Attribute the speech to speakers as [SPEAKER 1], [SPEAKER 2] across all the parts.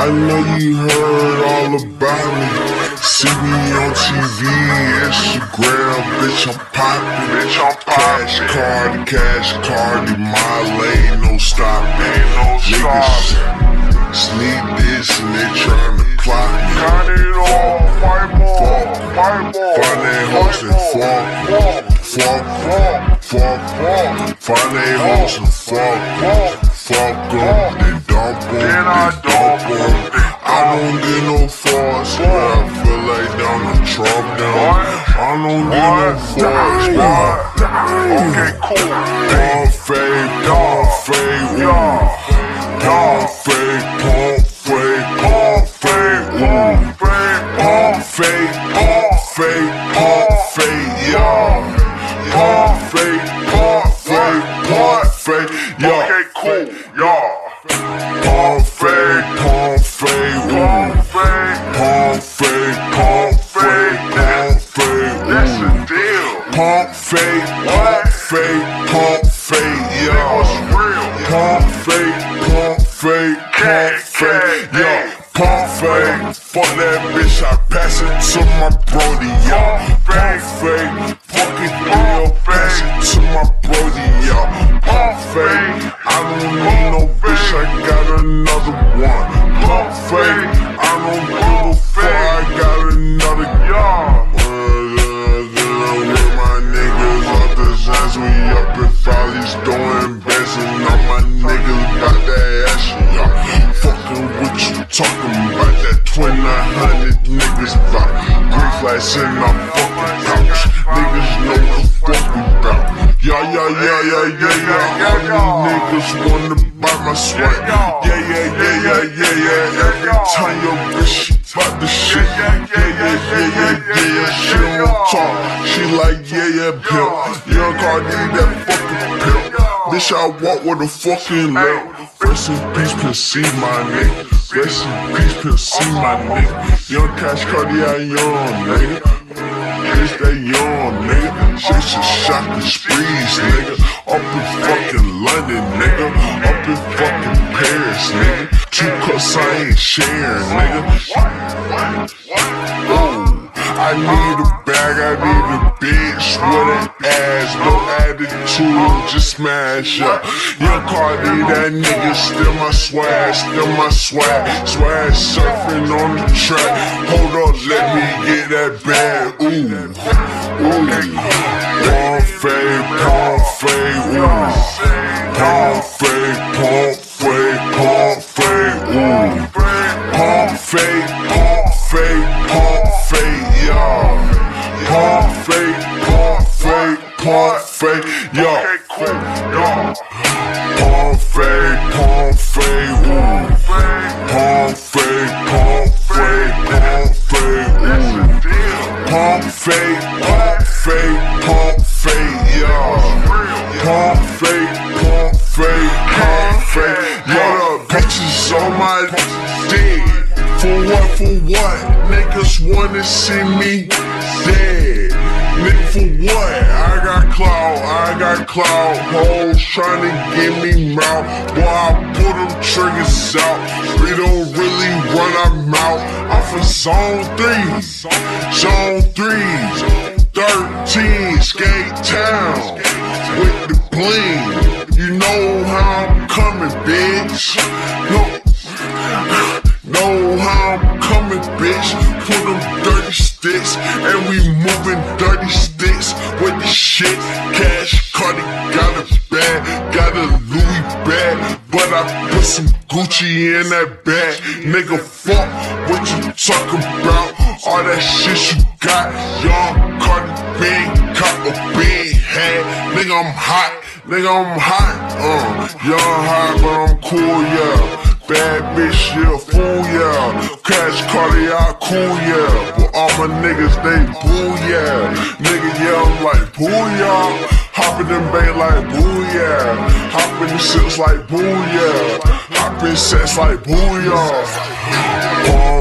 [SPEAKER 1] I know you heard all about me. See me on TV, Instagram, bitch, I'm poppin'.
[SPEAKER 2] Bitch, I'm poppin'.
[SPEAKER 1] Cash card, cash card, my lane, no stopping.
[SPEAKER 2] Ain't no
[SPEAKER 1] Niggas sneak this and they tryna clock me.
[SPEAKER 2] Got it all. Fight more.
[SPEAKER 1] Fuck.
[SPEAKER 2] Fight more.
[SPEAKER 1] Find they hoes and fuck.
[SPEAKER 2] Fuck.
[SPEAKER 1] Fuck,
[SPEAKER 2] Fuck.
[SPEAKER 1] Find they hoes and fuck.
[SPEAKER 2] Fuck.
[SPEAKER 1] Em, then dump em,
[SPEAKER 2] Then I
[SPEAKER 1] then dump
[SPEAKER 2] dump 'em,
[SPEAKER 1] em.
[SPEAKER 2] then
[SPEAKER 1] I don't get no fuss, but I feel like down the Trump down. I don't get no fuss, but
[SPEAKER 2] Okay, cool.
[SPEAKER 1] pump fake, pump fake, ooh. Pump fake, pump fake, pump fake, ooh. Pump fake, pump fake, pump fake, yeah. Pump fake, pump fake, pump fake, yeah.
[SPEAKER 2] Okay, cool. Yeah.
[SPEAKER 1] Pump fake, pump fake,
[SPEAKER 2] pump
[SPEAKER 1] yeah.
[SPEAKER 2] real?
[SPEAKER 1] Pump fake, pump fake, pump fake, yeah. Pump fake, fuck that bitch, I pass it to my brody, yeah. Pump fake, fuck it real, pass it to my brody, yeah. Pump fake, I don't need no bitch, I got another one. Pump fake, all my niggas got that action, y'all. Fucking what you talking about, that 2900 niggas about. Three flats in my fucking pouch, niggas know the fuck we bout. Yeah, yeah, yeah, yeah, yeah, yeah, all you niggas wanna buy my swag. Yeah, yeah, yeah, yeah, yeah, yeah, every time your bitch bout the shit. Yeah, yeah, yeah, yeah, yeah, yeah, she don't talk, she like, yeah, yeah, pimp. Young Carti, that pimp. Bitch, I walk with a fucking limp. Rest in peace, can see my nigga. Rest in peace, can see my nigga. Young Cash Carti, I young nigga. Bitch, that young nigga. Shit should shock sprees, nigga. Up in fucking London, nigga. Up in fucking Paris, nigga. Two cups I ain't sharing, nigga. I need a bag, I need a bitch with an ass, no attitude, just smash up. Young Carti, that nigga, still my swag, still my swag, swag surfing on the track. Hold up, let me get that bag, ooh, ooh. Pump fake, ooh. Fake, pump fake, ooh. Pump fake, pump fake, fake. Pump fake, pump fake, pump fake, y'all.
[SPEAKER 2] Okay, cool. Yeah.
[SPEAKER 1] Pump fake, pump fake, ooh. Pump fake, pump fake, fake, ooh. fake, fake, fake. Pump fake, me dead. Nigga, for what? I got clout, I got clout. Hoes tryna get me mouth. Boy, I pull them triggers out. We don't really run our mouth. I'm from zone three. Zone three. 13, skate town. With the bling. You know how I'm coming, bitch. No. Moving dirty sticks with the shit. Cash Carti got a bag, got a Louis bag, but I put some Gucci in that bag. Nigga, fuck what you talking about? All that shit you got, young Carti big, cop a big hat. Nigga, I'm hot, nigga, I'm hot. Uh, young hot, but I'm cool, yeah. Bad bitch, yeah, fool, yeah. Cash cardiac, cool, yeah. But all my niggas, they boo, yeah. Nigga, I'm like, boo, yeah. Hop in bay like, boo, yeah. Hop in shits like, boo, yeah. Hop in sets like, boo, yeah.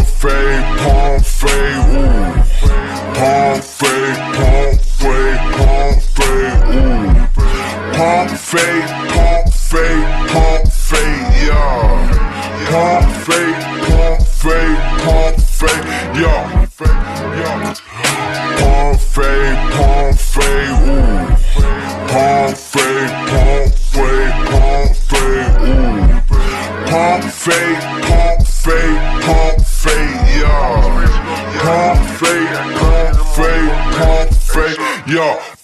[SPEAKER 1] Fake, pump fake, ooh. Pump fake, pump fake, pump fake, ooh. Pump fake, yeah.